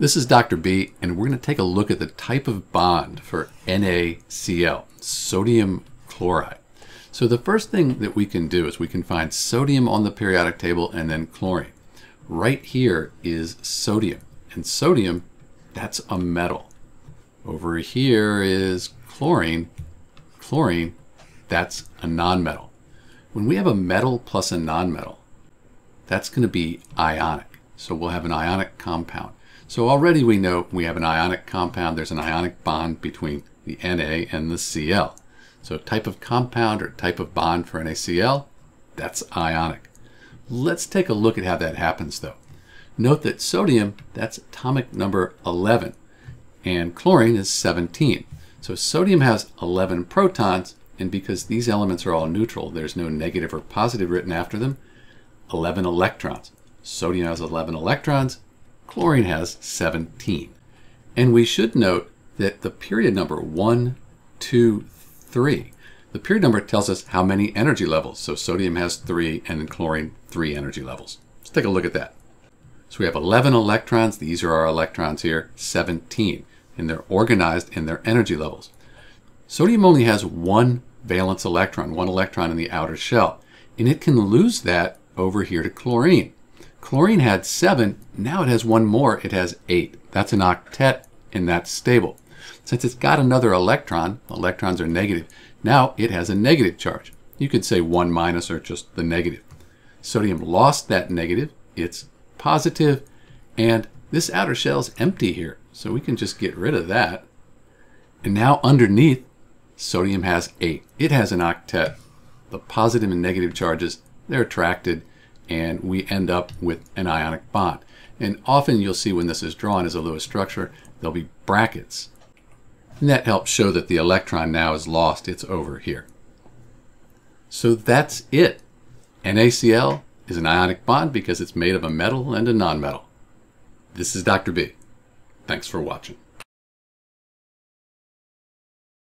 This is Dr. B, and we're going to take a look at the type of bond for NaCl, sodium chloride. So the first thing that we can do is we can find sodium on the periodic table and then chlorine. Right here is sodium, and sodium, that's a metal. Over here is chlorine. Chlorine, that's a nonmetal. When we have a metal plus a nonmetal, that's going to be ionic. So we'll have an ionic compound. So already we know we have an ionic compound. There's an ionic bond between the Na and the Cl. So type of compound or type of bond for NaCl, that's ionic. Let's take a look at how that happens though. Note that sodium, that's atomic number 11, and chlorine is 17. So sodium has 11 protons, and because these elements are all neutral, there's no negative or positive written after them, 11 electrons. Sodium has 11 electrons, Chlorine has 17. And we should note that the period number 1, 2, 3, the period number tells us how many energy levels. So sodium has 3 and chlorine 3 energy levels. Let's take a look at that. So we have 11 electrons. These are our electrons here, 17. And they're organized in their energy levels. Sodium only has one valence electron, one electron in the outer shell. And it can lose that over here to chlorine. Chlorine had seven, now it has one more, it has eight. That's an octet, and that's stable. Since it's got another electron, electrons are negative, now it has a negative charge. You could say one minus or just the negative. Sodium lost that negative, it's positive, and this outer shell is empty here, so we can just get rid of that. And now underneath, sodium has eight. It has an octet. The positive and negative charges, they're attracted and we end up with an ionic bond. And often you'll see when this is drawn as a Lewis structure, there'll be brackets. And that helps show that the electron now is lost. It's over here. So that's it. NaCl is an ionic bond because it's made of a metal and a nonmetal. This is Dr. B. Thanks for watching.